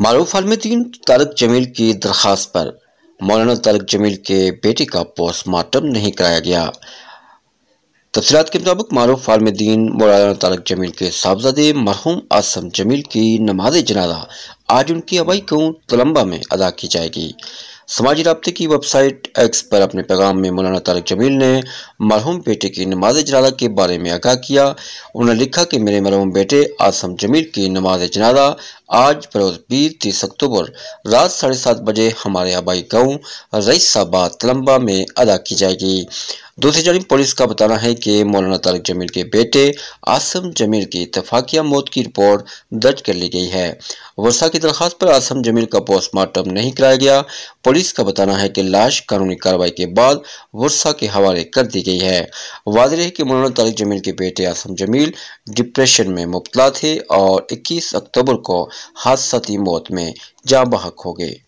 मारूफ आलमदीन तारक जमील की दरख्वास्त पर मौलाना तारक जमील के बेटे का पोस्टमार्टम नहीं कराया गया। तफसीत के मुताबिक मारूफ आलमदीन, मौलाना तारक जमील के साहबजादे मरहूम आसम जमील की नमाज़ जनाजा आज उनकी अबाई को तलम्बा में अदा की जाएगी। समाजी रबते की वेबसाइट एक्स पर अपने पैगाम में मौलाना तारक जमील ने मरहूम बेटे की नमाज़ जनाजा के बारे में आगाह किया। उन्होंने लिखा कि मेरे मरहूम बेटे आसम जमील की नमाज़ जनाजा आज बरोज पीर तीस अक्टूबर रात साढ़े सात बजे हमारे आबाई गाँव रईसाबाद तलम्बा में अदा की जाएगी। दूसरी जानब पुलिस का बताना है कि मौलाना तारक जमील के बेटे आसम जमील की इतफाकिया मौत की रिपोर्ट दर्ज कर ली गई है। वर्षा की दरखास्त पर आसम जमील का पोस्टमार्टम नहीं कराया गया। पुलिस का बताना है कि लाश कानूनी कार्रवाई के बाद वर्षा के हवाले कर दी गई है। वाज है कि मौलाना तारक जमील के बेटे आसम जमील डिप्रेशन में मुबतला थे और इक्कीस अक्टूबर को हादसाती मौत में जाँ बहक हो गए।